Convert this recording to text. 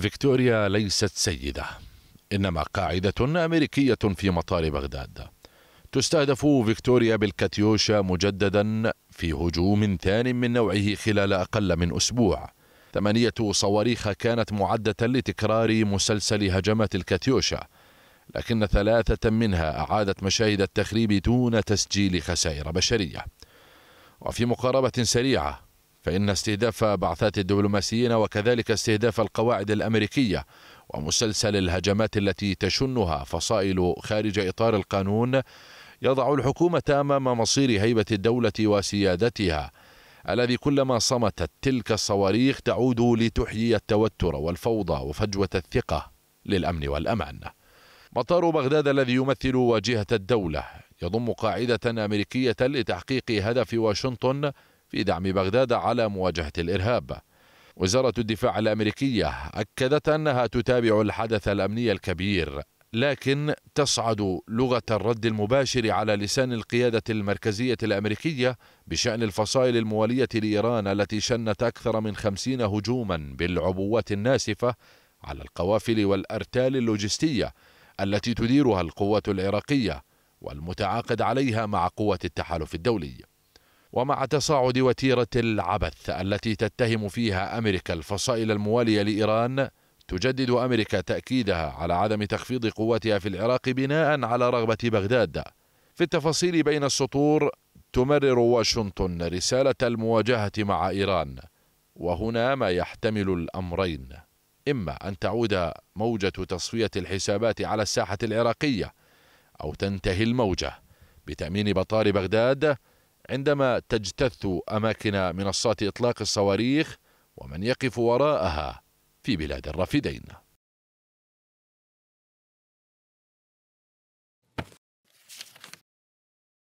فيكتوريا ليست سيدة إنما قاعدة أمريكية في مطار بغداد. تستهدف فيكتوريا بالكاتيوشا مجددا في هجوم ثان من نوعه خلال أقل من أسبوع. ثمانية صواريخ كانت معدة لتكرار مسلسل هجمات الكاتيوشا لكن ثلاثة منها أعادت مشاهد التخريب دون تسجيل خسائر بشرية. وفي مقاربة سريعة فإن استهداف بعثات الدبلوماسيين وكذلك استهداف القواعد الأمريكية ومسلسل الهجمات التي تشنها فصائل خارج إطار القانون يضع الحكومة أمام مصير هيبة الدولة وسيادتها الذي كلما صمتت تلك الصواريخ تعود لتحيي التوتر والفوضى وفجوة الثقة للأمن والأمان. مطار بغداد الذي يمثل واجهة الدولة يضم قاعدة أمريكية لتحقيق هدف واشنطن في دعم بغداد على مواجهة الإرهاب. وزارة الدفاع الأمريكية أكدت أنها تتابع الحدث الأمني الكبير لكن تصعد لغة الرد المباشر على لسان القيادة المركزية الأمريكية بشأن الفصائل الموالية لإيران التي شنت أكثر من خمسين هجوما بالعبوات الناسفة على القوافل والأرتال اللوجستية التي تديرها القوات العراقية والمتعاقد عليها مع قوة التحالف الدولي. ومع تصاعد وتيرة العبث التي تتهم فيها أمريكا الفصائل الموالية لإيران تجدد أمريكا تأكيدها على عدم تخفيض قواتها في العراق بناء على رغبة بغداد. في التفاصيل بين السطور تمرر واشنطن رسالة المواجهة مع إيران وهنا ما يحتمل الأمرين. إما أن تعود موجة تصفية الحسابات على الساحة العراقية أو تنتهي الموجة بتأمين بطار بغداد عندما تجتث أماكن منصات إطلاق الصواريخ ومن يقف وراءها في بلاد الرافدين.